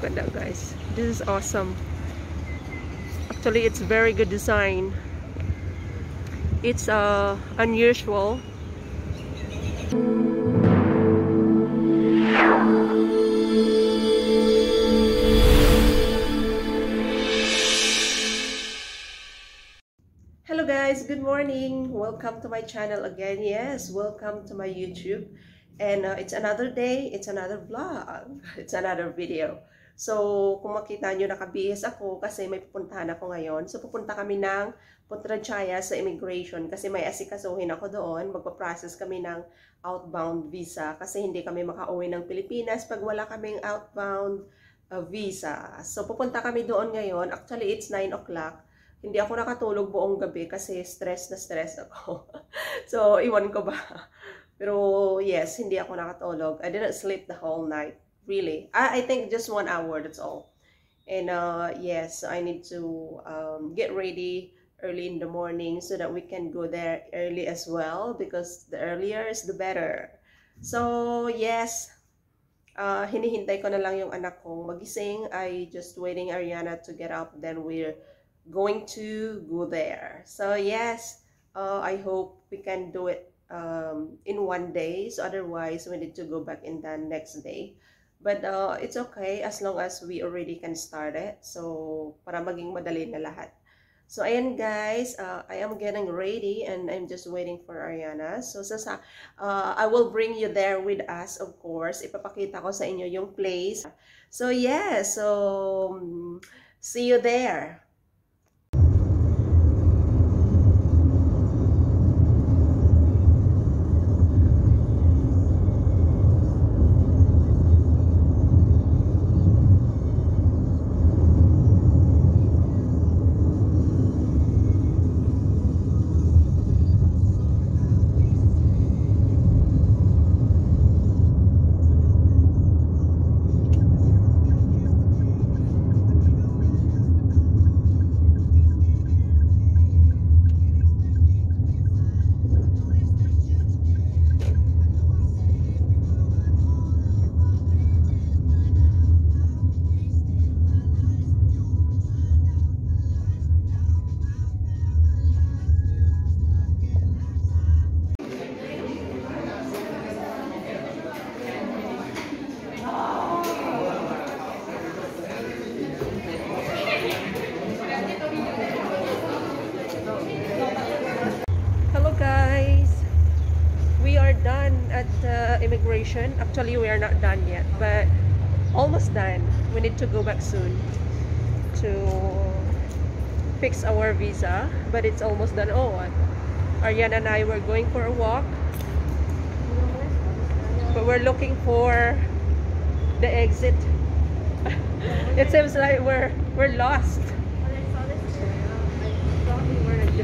Ganda guys. This is awesome. Actually, it's very good design. It's uh, unusual. Hello guys, good morning. Welcome to my channel again. Yes, welcome to my YouTube. And uh, it's another day, it's another vlog, it's another video. So, kung makita nyo, nakabihis ako kasi may pupuntahan ako ngayon. So, pupunta kami ng Putrajaya sa immigration kasi may asikasuhin ako doon. Magpa-process kami ng outbound visa kasi hindi kami makauwi ng Pilipinas pag wala kaming outbound uh, visa. So, pupunta kami doon ngayon. Actually, it's 9 o'clock hindi ako nakatulog buong gabi kasi stress na stress ako. so, iwan ko ba? Pero, yes, hindi ako nakatulog. I didn't sleep the whole night. Really. I, I think just one hour, that's all. And, uh, yes, I need to um, get ready early in the morning so that we can go there early as well because the earlier is the better. So, yes, uh, hinihintay ko na lang yung anak kong magising. I just waiting Ariana to get up. Then we're going to go there. So yes, uh, I hope we can do it um, in one day. So otherwise, we need to go back in the next day. But uh, it's okay as long as we already can start it. So para maging madali na lahat. So ayan guys, uh, I am getting ready and I'm just waiting for Ariana. So sa uh, I will bring you there with us of course. Ipapakita ko sa inyo yung place. So yeah, so um, see you there. At uh, immigration. Actually, we are not done yet, but almost done. We need to go back soon to fix our visa, but it's almost done. Oh, Ariana and I were going for a walk, but we're looking for the exit. it seems like we're we're lost.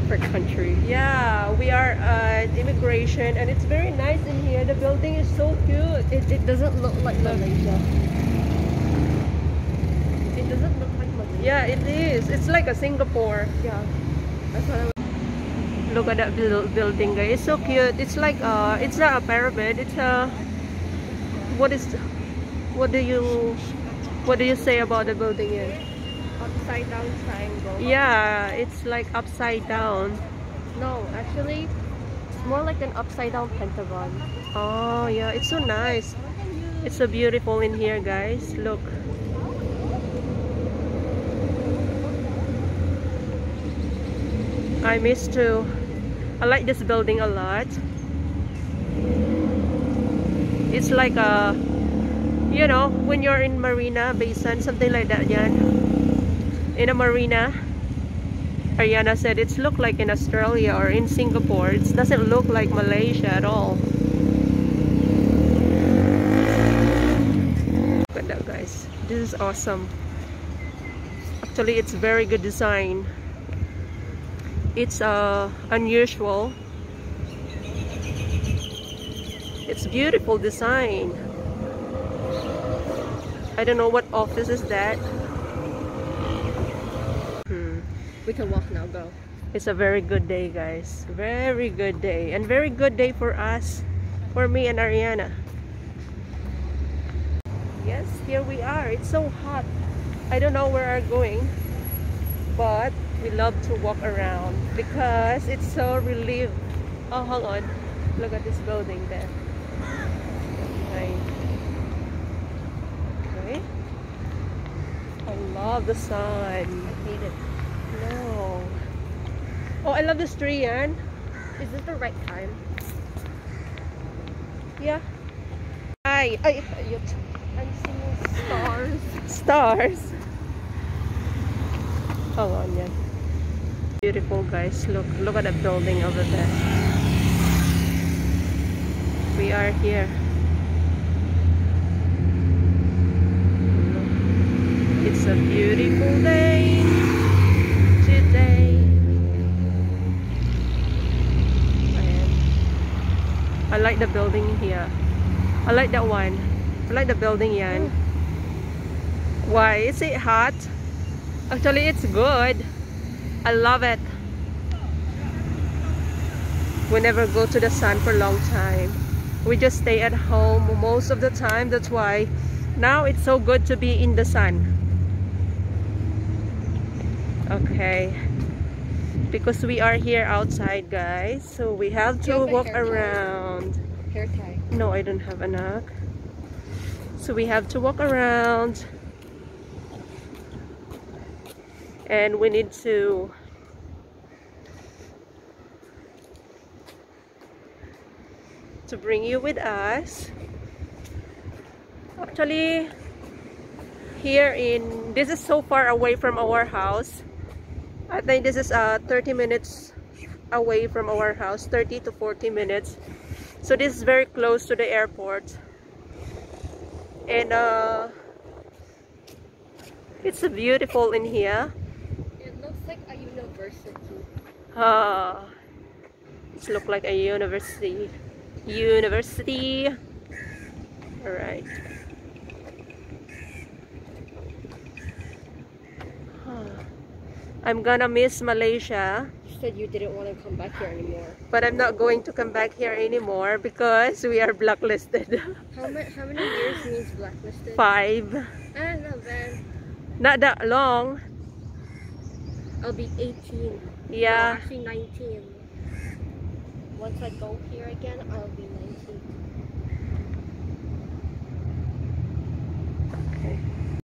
Different country. Yeah, we are at immigration and it's very nice in here. The building is so cute. It, it doesn't look like Malaysia. It doesn't look like Malaysia. Yeah, it is. It's like a Singapore. Yeah. That's what I Look at that buil- building, guys. It's so cute. It's like uh, it's not a pyramid. It's a what is what do you what do you say about the building here? Upside down triangle. Yeah, it's like upside down. No, actually, it's more like an upside down pentagon. Oh, yeah, it's so nice. It's so beautiful in here, guys. Look. I miss too. I like this building a lot. It's like a, you know, when you're in Marina Basin, something like that, yan. In a marina, Ariana said it's look like in Australia or in Singapore. It doesn't look like Malaysia at all. Ganda guys. This is awesome. Actually, it's very good design. It's uh, unusual. It's beautiful design. I don't know what office is that. We can walk now, go. It's a very good day, guys. Very good day. And very good day for us. For me and Ariana. Yes, here we are. It's so hot. I don't know where we're going, but we love to walk around because it's so relieved. Oh, hold on. Look at this building there. Okay. I love the sun. I hate it. Oh, I love this tree, Yan. Is this the right time? Yeah. Ay, ay, ayun. I'm seeing stars. Stars. Hold on, yan. Beautiful, guys. Look, look at that building over there. We are here. It's a beautiful day like the building here. I like that one. I like the building yan. Why? Is it hot? Actually, it's good. I love it. We never go to the sun for a long time. We just stay at home most of the time. That's why now it's so good to be in the sun. Okay. Because we are here outside, guys. So we have to have walk hair tie? around. Hair tie. No, I don't have a knock. So we have to walk around. And we need to to bring you with us. Actually, here in this is so far away from our house. I think this is uh 30 minutes away from our house, 30 to 40 minutes. So this is very close to the airport. And uh, it's beautiful in here. It looks like a university. Uh, it looks like a university. University. Alright. I'm gonna miss Malaysia. You said you didn't want to come back here anymore. But I'm not going to come back here anymore because we are blacklisted. How many how many years means blacklisted? Five. Ah, not bad. Not that long. I'll be 18. Yeah. No, actually 19. Once I go here again, I'll be 19. Okay.